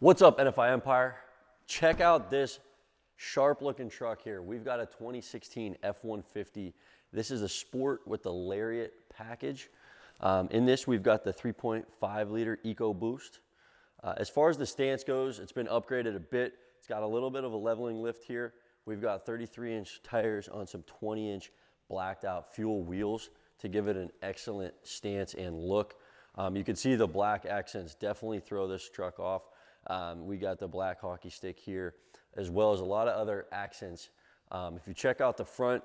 What's up, NFI Empire? Check out this sharp looking truck here. We've got a 2016 F-150. This is a sport with the Lariat package. Um, in this, we've got the 3.5 liter EcoBoost. Uh, as far as the stance goes, it's been upgraded a bit. It's got a little bit of a leveling lift here. We've got 33 inch tires on some 20 inch blacked out fuel wheels to give it an excellent stance and look. Um, you can see the black accents definitely throw this truck off. Um, we got the black hockey stick here, as well as a lot of other accents. Um, if you check out the front,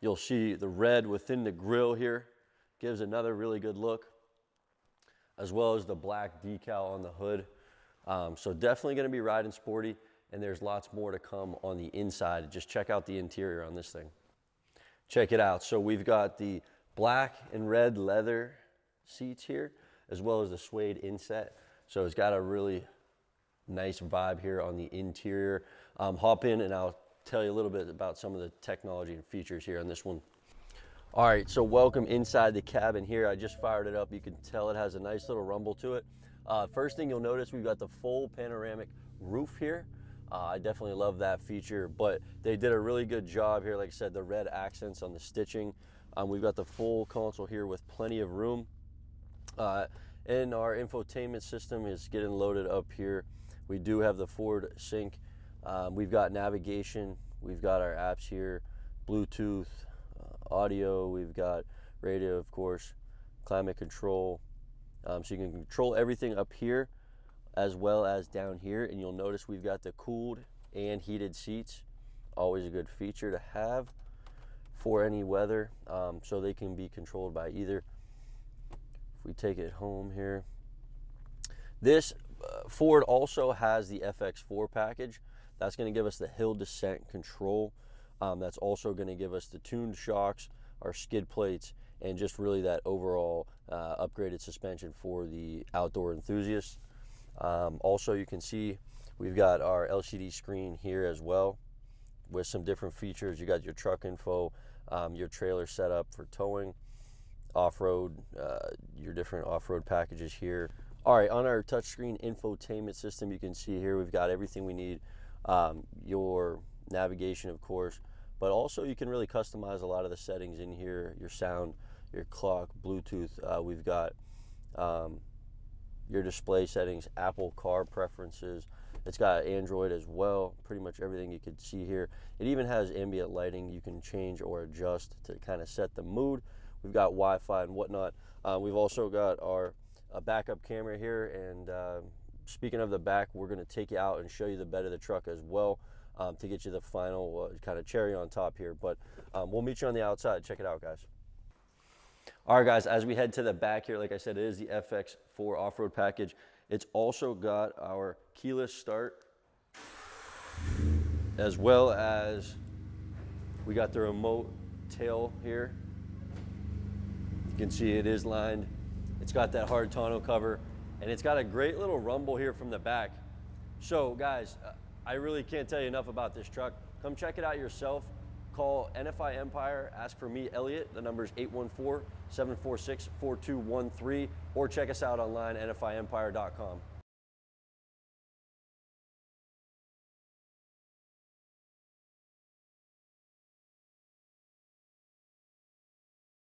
you'll see the red within the grill here, gives another really good look, as well as the black decal on the hood. Um, so definitely gonna be riding sporty, and there's lots more to come on the inside. Just check out the interior on this thing. Check it out. So we've got the black and red leather seats here, as well as the suede inset. So it's got a really nice vibe here on the interior. Um, hop in and I'll tell you a little bit about some of the technology and features here on this one. All right, so welcome inside the cabin here. I just fired it up. You can tell it has a nice little rumble to it. Uh, first thing you'll notice, we've got the full panoramic roof here. Uh, I definitely love that feature, but they did a really good job here. Like I said, the red accents on the stitching. Um, we've got the full console here with plenty of room. Uh, and our infotainment system is getting loaded up here. We do have the Ford Sync. Um, we've got navigation. We've got our apps here, Bluetooth, uh, audio. We've got radio, of course, climate control. Um, so you can control everything up here as well as down here. And you'll notice we've got the cooled and heated seats. Always a good feature to have for any weather. Um, so they can be controlled by either. If we take it home here, this Ford also has the FX4 package. That's going to give us the hill descent control. Um, that's also going to give us the tuned shocks, our skid plates, and just really that overall uh, upgraded suspension for the outdoor enthusiasts. Um, also, you can see we've got our LCD screen here as well with some different features. You got your truck info, um, your trailer setup for towing, off-road, uh, your different off-road packages here, all right, on our touchscreen infotainment system, you can see here we've got everything we need. Um, your navigation, of course, but also you can really customize a lot of the settings in here, your sound, your clock, Bluetooth. Uh, we've got um, your display settings, Apple Car preferences. It's got Android as well, pretty much everything you could see here. It even has ambient lighting you can change or adjust to kind of set the mood. We've got Wi-Fi and whatnot. Uh, we've also got our a backup camera here. And uh, speaking of the back, we're going to take you out and show you the bed of the truck as well um, to get you the final uh, kind of cherry on top here. But um, we'll meet you on the outside. Check it out, guys. All right, guys, as we head to the back here, like I said, it is the FX4 off-road package. It's also got our keyless start as well as we got the remote tail here. You can see it is lined it's got that hard tonneau cover and it's got a great little rumble here from the back. So guys, I really can't tell you enough about this truck. Come check it out yourself. Call NFI Empire, ask for me, Elliot. The number is 814-746-4213 or check us out online, nfiempire.com.